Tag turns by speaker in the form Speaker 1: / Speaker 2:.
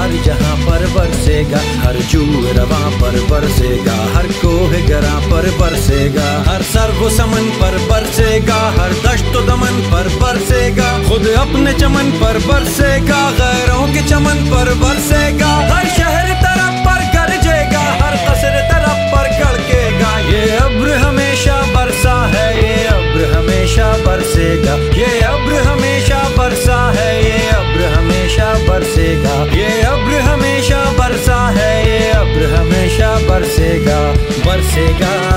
Speaker 1: हर जहाँ पर बरसेगा। हर जू रवा पर बरसेगा, हर कोह गरा पर बरसेगा। हर सर्व समन पर बरसेगा, हर दश्त दमन पर बरसेगा। खुद अपने चमन पर बरसेगा, गैरों के चमन पर बरसेगा। हर शहर तरफ़ पर गरजेगा, हर कसर तरफ़ पर गड़केगा। ये अब्र हमेशा बरसा है, ये अब्र हमेशा बरसेगा। ये अब्र हमेशा बरसेगा।